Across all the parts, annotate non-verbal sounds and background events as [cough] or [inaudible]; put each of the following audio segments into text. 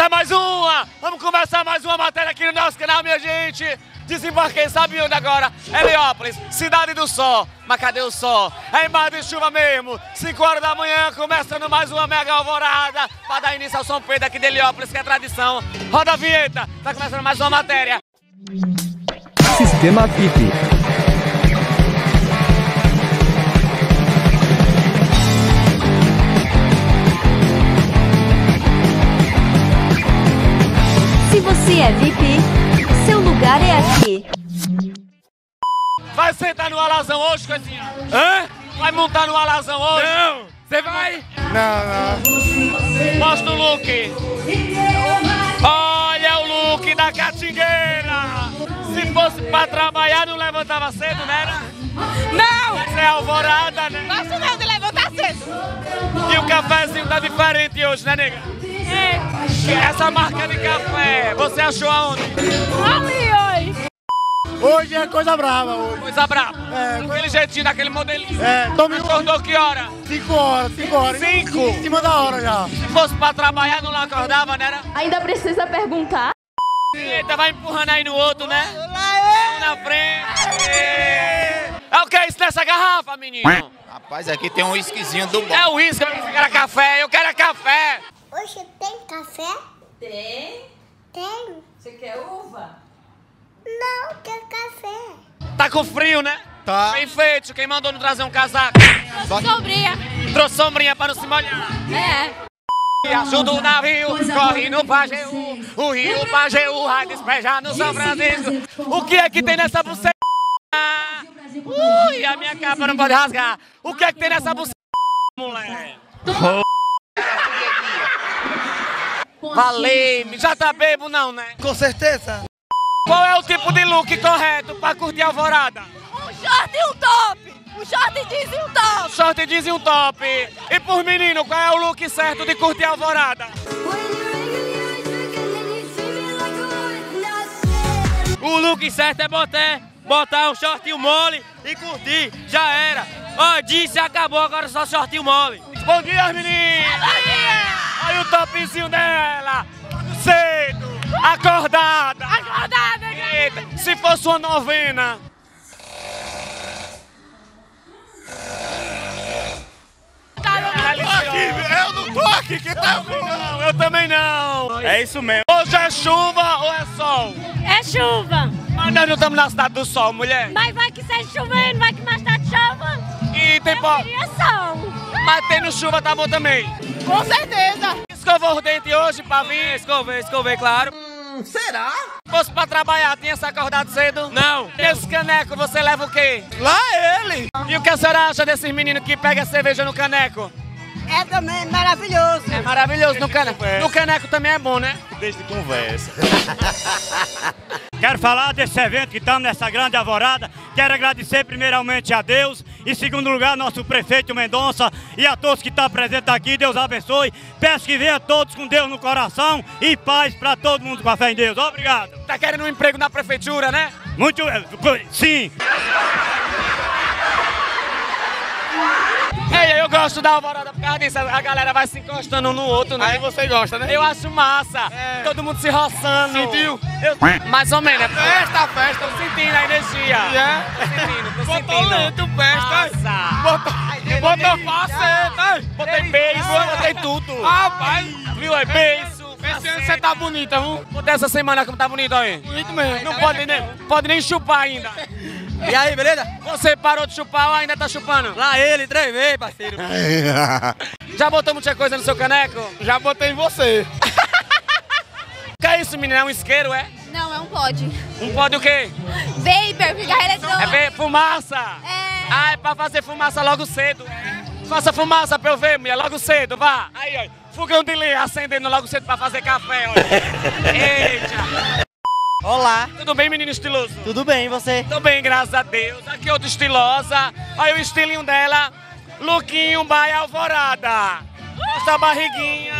começar mais uma! Vamos começar mais uma matéria aqui no nosso canal, minha gente! Desembarquei, sabe onde agora? Heliópolis, cidade do sol. Mas cadê o sol? É embaixo de chuva mesmo. 5 horas da manhã, começando mais uma mega alvorada para dar início ao São Pedro aqui de Heliópolis, que é tradição. Roda a vinheta, tá começando mais uma matéria. Sistema VIP. Você é VIP, seu lugar é aqui. Vai sentar no alazão hoje, coisinha? Hã? Vai montar no alazão hoje? Não! Você vai? Não, Mostra o look. Olha o look da catingueira. Se fosse pra trabalhar, não levantava cedo, né? Não! Mas é alvorada, né? Gosto não de levantar cedo. E o cafezinho tá diferente hoje, né, nega? É. Essa marca de café, você achou aonde? Ali, oi. Hoje é coisa brava hoje. Coisa brava. É, Daquele jeitinho, daquele modelinho. É, tome um. Acordou que hora? 5 horas, 5 horas. Cinco? Em cima da hora já. Se fosse pra trabalhar, não acordava, né? Ainda precisa perguntar? Eita, vai empurrando aí no outro, né? Um na frente. É o que é isso nessa garrafa, menino? Rapaz, aqui tem um esquisinho do bom. É o uísque, eu quero café, eu quero café. Hoje tem café? Tem? Tenho. Você quer uva? Não, quero café. Tá com frio, né? Tá. Bem feito, quem mandou não trazer um casaco? Sombrinha. Trouxe sombrinha pra não se molhar. É. E ajuda o navio, corre no Pajeú. O rio Pajeú vai despejar no São Francisco. O que é que tem nessa buceta? Ui, a minha capa não pode rasgar. O que é que tem nessa buceta, moleque? Valei-me, já tá bebo não, né? Com certeza. Qual é o tipo de look correto pra curtir a alvorada? Um short e um top. Um short jeans e um top. Short jeans e um top. E por menino, qual é o look certo de curtir a alvorada? O look certo é botar, botar um shortinho mole e curtir. Já era. Ó, disse, acabou, agora só shortinho mole. Bom dia, meninas! Olha o topzinho dela! Cedo! Acordada! Acordada, Eita, se fosse uma novena! Eu não tô aqui, que tá Não, eu também não! É isso mesmo. Hoje é chuva ou é sol? É chuva. Mas nós não estamos na cidade do sol, mulher! Mas vai que seja chovendo, vai que mais tarde chova. E tem Eu po... queria sol. Mas tendo chuva tá bom também! Com certeza. Escovou os dentes hoje pra vir? Escovei, escovei, claro. Será? Se fosse pra trabalhar, tinha se acordado cedo? Não. Nesse caneco você leva o quê? Lá ele. E o que a senhora acha desses meninos que pegam cerveja no caneco? É também maravilhoso. É maravilhoso no caneco. No caneco também é bom, né? Desde conversa. [laughs] Quero falar desse evento que estamos nessa grande alvorada. Quero agradecer primeiramente a Deus, em segundo lugar nosso prefeito Mendonça e a todos que estão presentes aqui. Deus abençoe. Peço que venham todos com Deus no coração e paz para todo mundo com a fé em Deus. Obrigado. Tá querendo um emprego na prefeitura, né? Muito. eh, Sim. Ei, eu gosto da alvorada por causa disso. A galera vai se encostando um no outro, né? Aí você gosta, né? Eu acho massa. Todo mundo se roçando. Sentiu? Eu- mais ou menos. Festa, festa. Tô sentindo a energia. É? Tô sentindo, tô Botou sentindo. lento, festa. Massa. Botou, botou faceta. Botei beijo, botei tudo. Rapaz. Viu? É beijo. Esse ano você tá bonita, viu? Botei essa semana como tá bonito aí. Bonito mesmo. Não pode nem, pode nem chupar ainda. E aí, beleza? Você parou de chupar ou ainda tá chupando? Lá ele, três vezes, parceiro. [laughs] Já botou muita coisa no seu caneco? Já botei em você. [laughs] Que é isso, menina? É um isqueiro, é? Não, é um pod. Um pó de o quê? Vapor, cigarro eletrônico. É ver fumaça. É. Ah, é pra fazer fumaça logo cedo. Faça fumaça pra eu ver, mulher, logo cedo, vá. Aí, ó. Fogão de lenha acendendo logo cedo pra fazer café, olha. [laughs] Eita. Olá, Tudo bem, menino estiloso? tudo bem, e você? Tudo bem, graças a Deus. Aqui outra estilosa. Olha o estilinho dela. Luquinho by Alvorada. Essa barriguinha.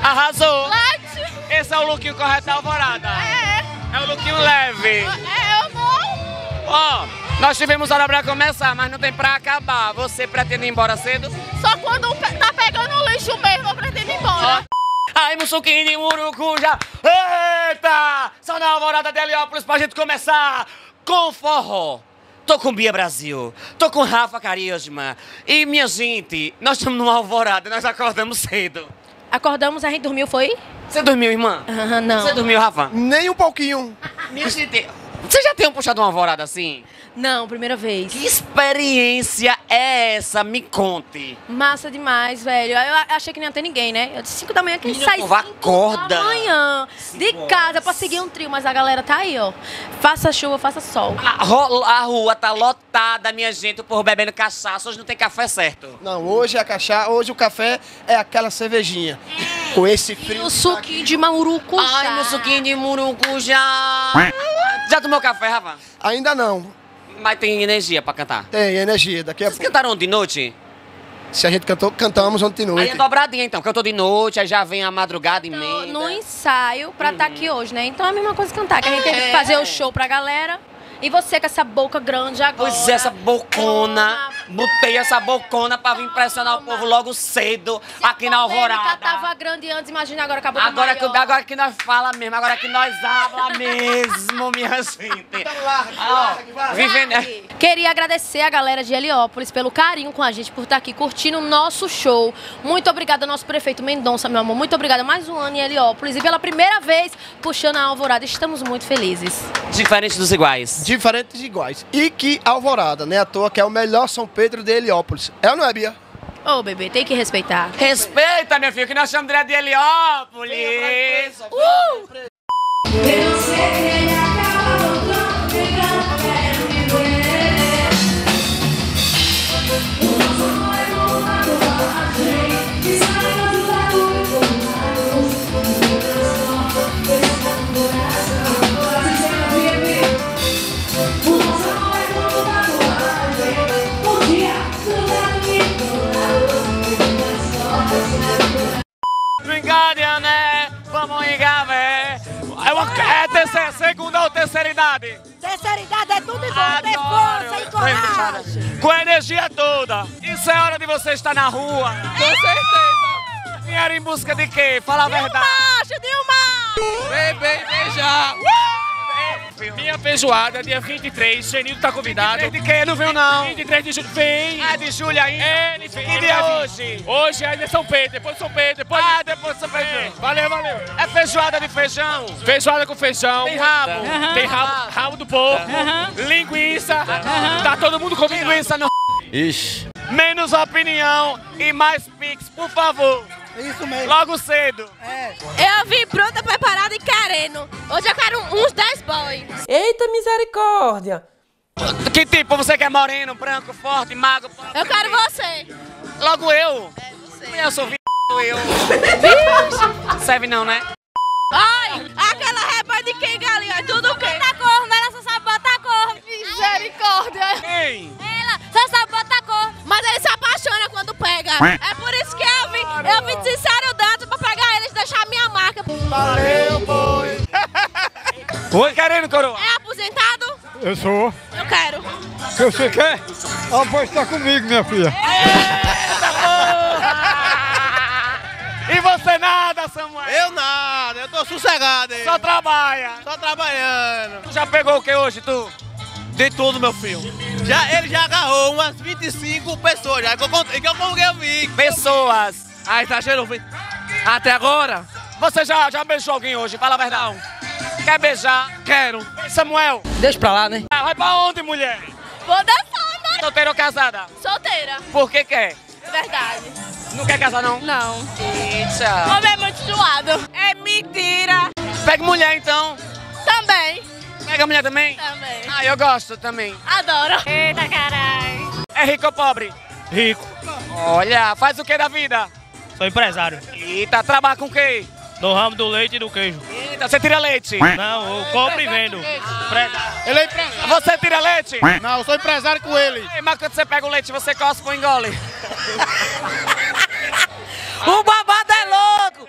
Arrasou. Late. Esse é o lookinho correto da Alvorada. É. É o lookinho leve. É, eu não. Ó, nós tivemos hora pra começar, mas não tem pra acabar. Você pretende ir embora cedo? Só quando tá pegando o lixo mesmo, eu pretendo ir embora. Ai, meu suquinho de murucuja. Eita! Só na alvorada de Heliópolis pra gente começar com forró. Tô com Bia Brasil, tô com Rafa Carisma. E, minha gente, nós estamos numa alvorada, nós acordamos cedo. Acordamos, a gente dormiu, foi? Você dormiu, irmã? Aham, não. Você dormiu, Rafa? Nem um pouquinho. Minha gente, você já tem puxado uma alvorada assim? Não, primeira vez. Que experiência é essa? Me conte. Massa demais, velho. Eu achei que não ia ter ninguém, né? Eu disse 5 da manhã, quem Menina, sai o povo 5 acorda. da manhã de Cinco casa horas. pra seguir um trio, mas a galera tá aí, ó. Faça chuva, faça sol. A, ro- a rua tá lotada, minha gente, o povo bebendo cachaça. Hoje não tem café certo. Não, hoje é a cachaça, hoje o café é aquela cervejinha. Com esse E frio. o suquinho de mamurucu. Ai, meu suquinho de murucujá. Já tomou café, Rafa? Ainda não. Mas tem energia pra cantar. Tem energia. Daqui a Vocês cantaram de noite? Se a gente cantou, cantamos ontem de Aí noite. é dobradinha, então. Cantou de noite, aí já vem a madrugada Então, emenda. no ensaio pra estar aqui hoje, né? Então é a mesma coisa cantar, que a gente teve que fazer o show pra galera. E você com essa boca grande agora. Pois é, essa bocona. Botei essa bocona pra vir impressionar o povo logo cedo, aqui na alvorada. tava grande antes, imagina agora com a boca Agora que, maior. agora que nós fala mesmo, agora que nós habla mesmo, minha gente. Ó, vivendo... Queria agradecer a galera de Heliópolis pelo carinho com a gente, por estar aqui curtindo o nosso show. Muito obrigada ao nosso prefeito Mendonça, meu amor. Muito obrigada mais um ano em Heliópolis. E pela primeira vez puxando a alvorada. Estamos muito felizes. Diferente dos iguais. Diferentes e iguais. E que Alvorada, né? À toa que é o melhor São Pedro de Heliópolis. É ou não é, Bia? Ô, bebê, tem que respeitar. Respeita, meu filho, que nós chamamos de Heliópolis. Não terceira idade? Terceira idade é tudo Adoro. Com a energia toda. Isso é hora de você estar na rua. Com certeza. Vieram em busca de quê? Fala a verdade. Macho, Dilma! Vem, vem, beija. Minha feijoada, dia 23, Genildo tá convidado. De quê? Não viu, não. 23 de julho, vem! É de julho ainda? É, ele vem. Que dia é hoje? Hoje ainda é São Pedro, depois de São Pedro, depois... Ah, depois você É, fez. valeu, valeu. É feijoada de feijão? Feijoada com feijão. Tem rabo? Tem rabo, rabo do porco, linguiça, tá todo mundo combinando. Linguiça no... Ixi. Menos opinião e mais pix, por favor. Isso mesmo. Logo cedo. Eu vim pronta, preparada e querendo. Hoje eu quero uns 10 boys. Eita misericórdia! Que tipo? Você quer moreno, branco, forte, magro? Eu quero você. Logo eu? Eu sou vi... eu. Serve não, né? Ai, aquela reba de quem, galinha? É tudo o quê? Bota cor, ela só sabe botar cor. Misericórdia. Quem? Ela só sabe botar cor. Mas ele se apaixona quando pega. É por isso que eu vim, eu vim de sincero pra pegar eles e deixar a minha marca. Valeu, boi. [laughs] Oi, querendo, coroa? É aposentado? Eu sou. Eu quero. Que você quer? Ah, pode estar comigo, minha filha. [laughs] E você nada, Samuel? Eu nada, eu tô sossegado aí. Só trabalha. Só trabalhando. Tu já pegou o que hoje, tu? De tudo, meu filho. Já, ele já agarrou umas 25 pessoas, já que eu que eu, que eu vi. Pessoas. Ah, exagerou. vi. Até agora? Você já, já beijou alguém hoje? Fala a verdade. Quer beijar? Quero. Samuel, Deixa pra lá, né? ah, vai pra onde, mulher? Vou dançar, né? Solteira ou casada? Solteira. Por que quer? Verdade. Não quer casar, não? Não. Eita. Homem é muito zoado. É mentira. Pega mulher, então. Também. Pega mulher também? Também. Ah, eu gosto também. Adoro. Eita, caralho. É rico ou pobre? Rico. Olha, faz o que da vida? Sou empresário. Eita, trabalha com o quê? No ramo do leite e do queijo. Eita, você tira leite? Não, eu compro e vendo. Ele é empresário. Você tira leite? Não, eu sou empresário com ele. Ei, Mas quando você pega o leite, você cospe ou engole? [laughs] o babado é louco!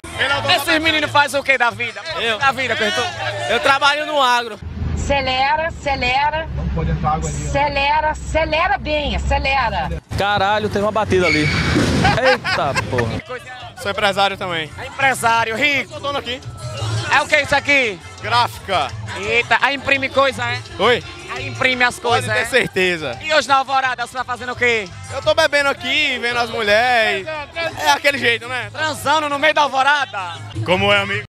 Esses meninos fazem o que da vida? Eu. Da vida, Pertu? Eu trabalho no agro. Acelera, acelera. Acelera, acelera bem, acelera. Caralho, tem uma batida ali. Eita porra. sou empresário também. É empresário, rico. Tô dono aqui. É o que isso aqui? Gráfica. Eita, aí imprime coisa, é? Oi? Aí imprime as Pode coisas, ter é? certeza. E hoje na alvorada, você tá fazendo o quê? Eu tô bebendo aqui, vendo as mulheres. É aquele jeito, né? Transando no meio da alvorada? Como é, amigo?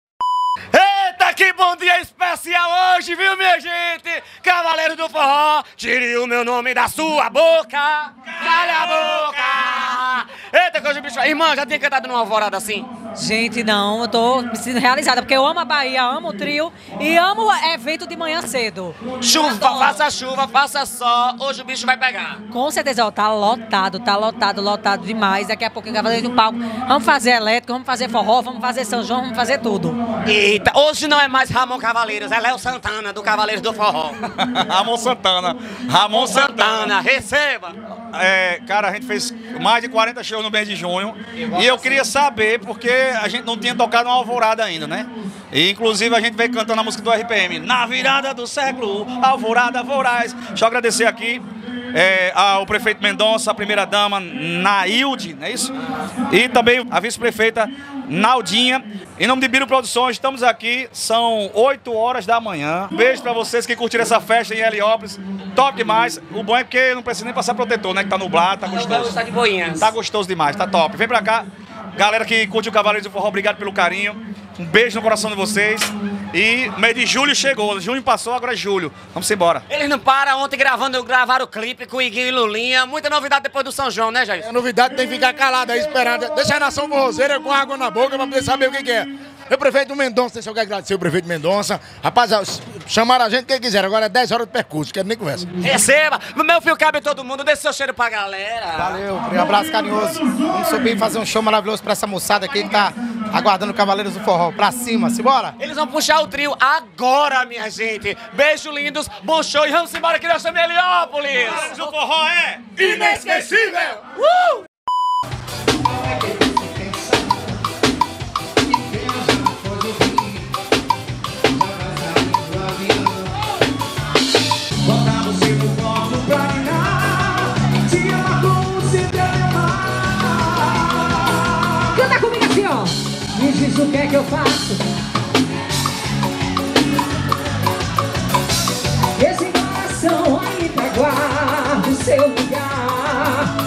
Que bom dia especial hoje, viu, minha gente? Cavaleiro do Forró, tire o meu nome da sua boca. Calha a boca. Eita, que hoje o bicho... Irmã, já tinha cantado numa alvorada assim? Gente, não, eu tô me sentindo realizada, porque eu amo a Bahia, amo o trio e amo evento de manhã cedo. Chuva, Adoro. faça chuva, faça sol, hoje o bicho vai pegar. Com certeza, ó, tá lotado, tá lotado, lotado demais. Daqui a pouco eu Cavaleiro do Palco. Vamos fazer elétrico, vamos fazer forró, vamos fazer São João, vamos fazer tudo. Eita, hoje não é mais Ramon Cavaleiros, é Léo Santana, do Cavaleiros do Forró. [laughs] Ramon Santana. Ramon Santana, receba. É, cara, a gente fez mais de 40 shows no mês de junho. E eu queria saber, porque a gente não tinha tocado uma alvorada ainda, né? E inclusive a gente veio cantando a música do RPM. Na virada do século, alvorada voraz. Deixa eu agradecer aqui é, ao prefeito Mendonça, a primeira dama Nailde, não é isso? E também a vice-prefeita Naldinha. Em nome de Biro Produções, estamos aqui, são 8 horas da manhã. Beijo pra vocês que curtiram essa festa em Heliópolis. Top demais. O bom é porque não precisa nem passar protetor, né? Que tá nublado, tá gostoso. Tá de boinhas. Tá gostoso demais, tá top. Vem pra cá. Galera que curte o Cavaleiros do Forró, obrigado pelo carinho. Um beijo no coração de vocês. E mês de julho chegou. Junho passou, agora é julho. Vamos embora. Eles não param ontem gravando, gravaram o clipe com o Iguinho e Lulinha. Muita novidade depois do São João, né, Jair? A novidade tem que ficar calado aí esperando. Deixa a nação forrozeira com água na boca pra poder saber o que, que é. O prefeito Mendonça, eu quero agradecer o prefeito Mendonça. Rapaz, chamaram a gente quem quiser, agora é 10 horas de percurso, quero nem conversa. Receba! No meu fio cabe todo mundo, dê seu cheiro pra galera. Valeu, um abraço carinhoso. Vamos subir e fazer um show maravilhoso pra essa moçada aqui que tá aguardando Cavaleiros do Forró. Pra cima, simbora! Eles vão puxar o trio agora, minha gente. Beijo lindos, bom show e vamos embora que nós estamos em Heliópolis. O forró é inesquecível. Uh! Diz o que é que eu faço. Esse coração ainda guarda o seu lugar.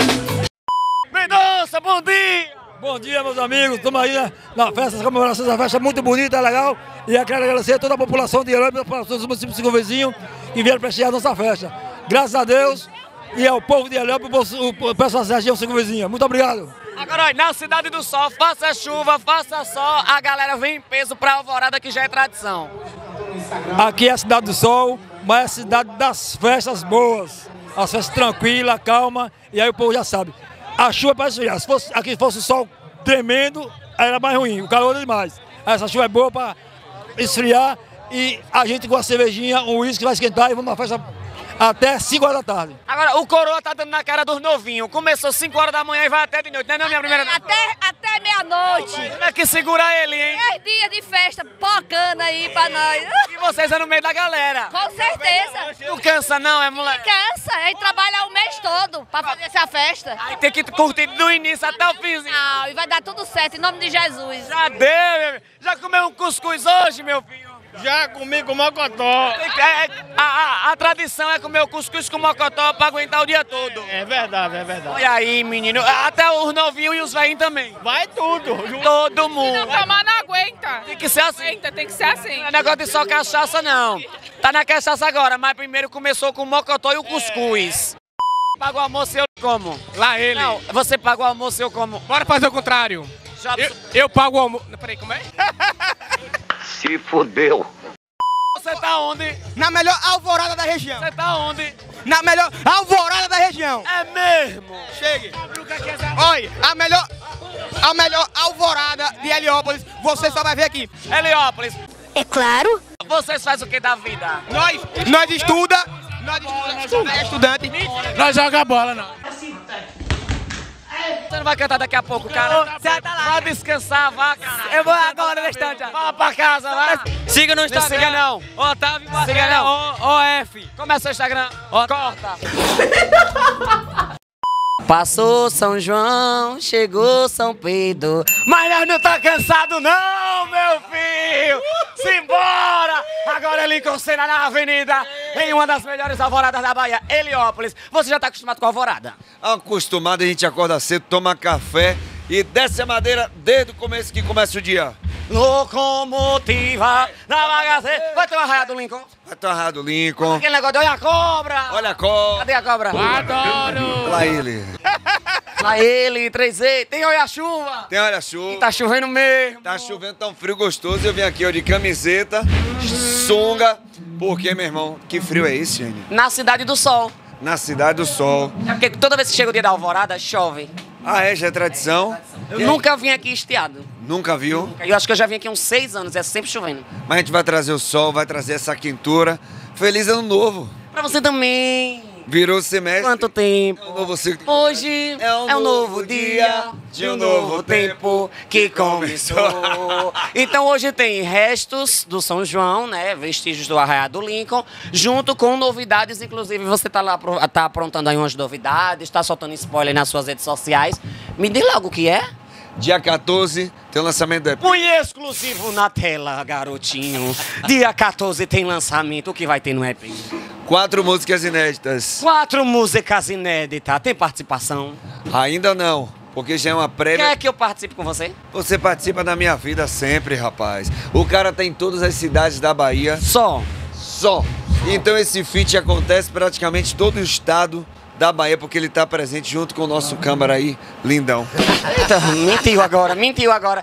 Mendonça, bom dia! Bom dia, meus amigos. Estamos aí né, na festa, essa comemoração da festa muito bonita, legal. E eu quero agradecer a toda a população de Herói, para todos os municípios de vizinho que vieram prestigiar a nossa festa. Graças a Deus e ao povo de Herói, o pessoal da região Vizinha. Muito obrigado. Agora, olha, na Cidade do Sol, faça chuva, faça sol, a galera vem em peso pra Alvorada, que já é tradição. Aqui é a Cidade do Sol, mas é a cidade das festas boas. As festas tranquilas, calma, e aí o povo já sabe. A chuva é para esfriar. Se fosse, aqui fosse o sol tremendo, era mais ruim, o calor é demais. Essa chuva é boa para esfriar e a gente com a cervejinha, um uísque vai esquentar e vamos na festa até 5 horas da tarde. Agora, o coroa tá dando na cara dos novinhos. Começou 5 horas da manhã e vai até de noite, não é não, minha primeira? Até, até meia-noite. Como é que segura ele, hein? Três dias de festa, pocando aí pra nós. E vocês é no meio da galera. Com certeza. Não cansa não, é moleque? Cansa, a gente trabalha o mês todo pra fazer essa festa. Aí tem que curtir do início até o finzinho. Não, e vai dar tudo certo, em nome de Jesus. Já deu, meu filho. Já comeu um cuscuz hoje, meu filho? Já comi com mocotó. É, é, a, a, a tradição é comer o cuscuz com mocotó pra aguentar o dia todo. É verdade, é verdade. Olha aí, menino. Até os novinhos e os velhinhos também. Vai tudo. Todo mundo. Se não tomar, não aguenta. Tem que ser assim. Aguenta, tem que ser assim. Não é negócio de só cachaça, não. Tá na cachaça agora, mas primeiro começou com o mocotó e o cuscuz. Paga o almoço eu como? Lá ele. Não, você paga o almoço eu como. Bora fazer o contrário. Já- Eu, eu pago o almoço. Peraí, como é? [laughs] Se fodeu. Você tá onde? Na melhor alvorada da região. Você tá onde? Na melhor alvorada da região. É mesmo? Chegue. Olha, a melhor, a melhor alvorada de Heliópolis, você só vai ver aqui. Heliópolis. É claro. Vocês fazem o que da vida? Nós, nós estuda, nós estuda, é estudante. Nós joga bola, não. Você não vai cantar daqui a pouco, cara? Você tá lá. Vai descansar, vá, cara. Eu vou agora no instante. Vá pra casa, vai. Siga no Instagram. Não siga não. Otávio Siga não. O- OF. É seu Instagram? Corta. [laughs] Passou São João, chegou São Pedro. Mas nós não tá cansado não, meu filho! Simbora! Agora é Lincoln Senna na avenida, em uma das melhores alvoradas da Bahia, Heliópolis. Você já tá acostumado com a alvorada? Acostumado, a gente acorda cedo, toma café e desce a madeira desde o começo que começa o dia. Locomotiva na bagaceira. Vai ter uma raia do Lincoln? Vai ter uma raia do Lincoln. Aquele negócio de olha a cobra. Olha a cobra. Cadê a cobra? Adoro. Lá ele. [laughs] Lá ele, 3E. Tem olha a chuva. Tem olha a chuva. E tá chovendo mesmo. Tá chovendo, tá um frio gostoso. Eu vim aqui ó, de camiseta, sunga. Porque, meu irmão, que frio é esse, gente? Na Cidade do Sol. Na Cidade do Sol. É porque toda vez que chega o dia da alvorada, chove. Ah, é? Já é tradição? Eu nunca vim aqui estiado. Nunca viu? Eu acho que eu já vim aqui uns seis anos, é sempre chovendo. Mas a gente vai trazer o sol, vai trazer essa quintura. Feliz ano novo. Pra você também. Virou semestre. Quanto tempo? É um novo ciclo. Hoje é um, novo dia de um novo tempo que começou. Então hoje tem restos do São João, né? Vestígios do Arraial do Lincoln, junto com novidades. Inclusive, você tá lá tá aprontando aí umas novidades, tá soltando spoiler nas suas redes sociais. Me diga logo o que é. Dia 14 tem o lançamento do EP. Um exclusivo na tela, garotinho. Dia 14 tem lançamento. O que vai ter no EP? Quatro músicas inéditas. Quatro músicas inéditas. Tem participação? Ainda não, porque já é uma prévia. Quer que eu participe com você? Você participa da minha vida sempre, rapaz. O cara tá em todas as cidades da Bahia. Só? Só. Então esse feat acontece praticamente todo o estado da Bahia, porque ele tá presente junto com o nosso câmara aí, lindão. Eita, mentiu agora, mentiu agora.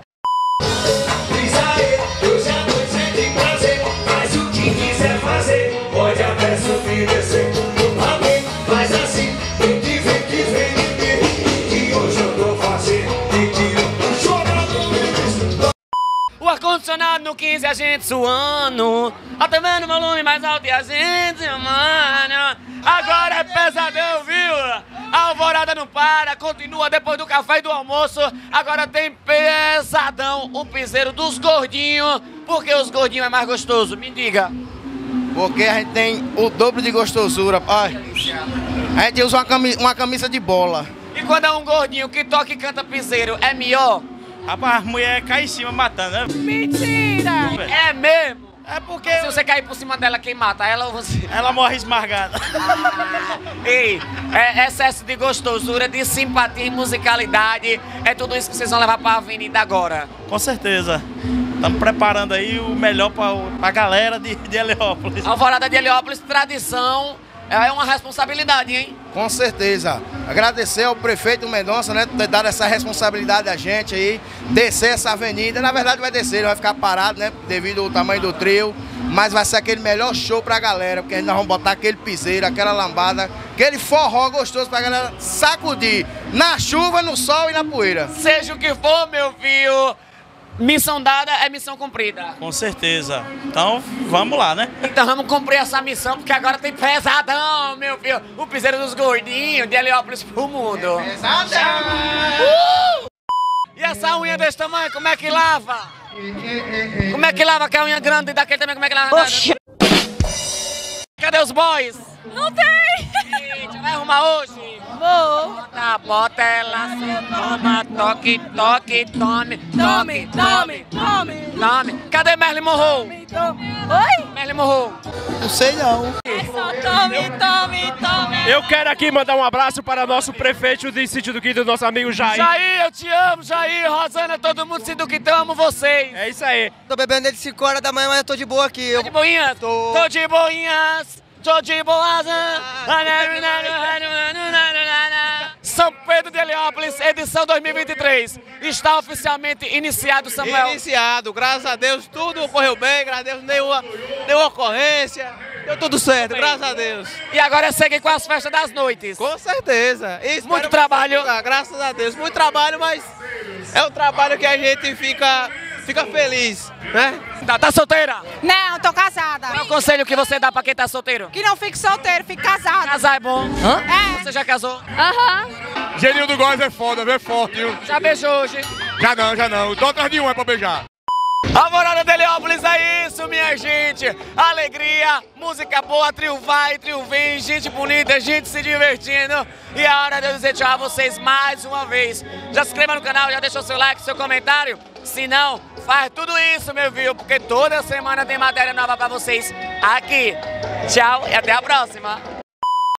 O ar-condicionado no 15 a gente suando. Até vendo o volume mais alto e a gente, mano. Agora é pesadão, viu? A alvorada não para, continua depois do café e do almoço. Agora tem pesadão, o piseiro dos gordinhos. Porque os gordinhos é mais gostoso, me diga. Porque a gente tem o dobro de gostosura. Olha, a gente usa uma camisa, uma camisa de bola. E quando é um gordinho que toca e canta piseiro, é melhor? Rapaz, a mulher cai em cima matando, né? Mentira! É mesmo? É porque. Se você cair por cima dela, quem mata? Ela ou você? Ela morre esmargada. [laughs] Ei, é excesso de gostosura, de simpatia e musicalidade. É tudo isso que vocês vão levar pra avenida agora. Com certeza. Estamos preparando aí o melhor pra, pra galera de, de Heliópolis. Alvorada de Heliópolis, tradição. É uma responsabilidade, hein? Com certeza. Agradecer ao prefeito Mendonça, né, ter dado essa responsabilidade a gente aí, descer essa avenida. Na verdade vai descer, ele vai ficar parado, né, devido ao tamanho do trio. Mas vai ser aquele melhor show pra galera, porque nós vamos botar aquele piseiro, aquela lambada, aquele forró gostoso pra galera sacudir. Na chuva, no sol e na poeira. Seja o que for, meu filho. Missão dada é missão cumprida. Com certeza. Então, vamos lá, né? Então vamos cumprir essa missão, porque agora tem pesadão, meu filho. O piseiro dos gordinhos de Heliópolis pro mundo. Pesadão! Uh! E essa unha desse tamanho, como é que lava? Como é que lava que a unha grande daquele tamanho, como é que lava? Oxi. Cadê os boys? Não tem! Gente, vai arrumar hoje? Vou. Bota, bota ela, se toma, toque, toque, tome, tome, tome, tome, tome. Cadê Merlin Morrow? Oi? Merlin Morrow. Não sei não. É só tome, tome, tome. Eu quero aqui mandar um abraço para nosso prefeito de Sítio do Quinto, nosso amigo Jair. Jair, eu te amo, Jair, Rosana, todo mundo se do que eu amo vocês. É isso aí. Tô bebendo desde 5 horas da manhã, mas eu tô de boa aqui. Tô de boinhas? Tô. Tô de boinhas, tô de boas. São Pedro de Heliópolis, edição 2023. Está oficialmente iniciado, Samuel. Iniciado, graças a Deus, tudo ocorreu bem, graças a Deus, nenhuma, nenhuma ocorrência, deu tudo certo, graças a Deus. E agora segue com as festas das noites. Com certeza. Espero Muito trabalho. graças a Deus, muito trabalho, mas é um trabalho que a gente fica, fica feliz, né? Tá, tá solteira? Não, tô casada. Qual é o conselho que você dá pra quem tá solteiro? Que não fique solteiro, fique casado. Casar é bom. Hã? É. Você já casou? Aham. Geninho do Góis é foda, vê forte, viu? Já beijou hoje? Já não, já não. Tô atrás de um é pra beijar. Alvorada de Heliópolis é isso, minha gente. Alegria, música boa, trio vai, trio vem, gente bonita, gente se divertindo. E é hora de eu dizer tchau a vocês mais uma vez. Já se inscreva no canal, já deixou seu like, seu comentário. Se não, faz tudo isso, meu viu, porque toda semana tem matéria nova pra vocês aqui. Tchau e até a próxima.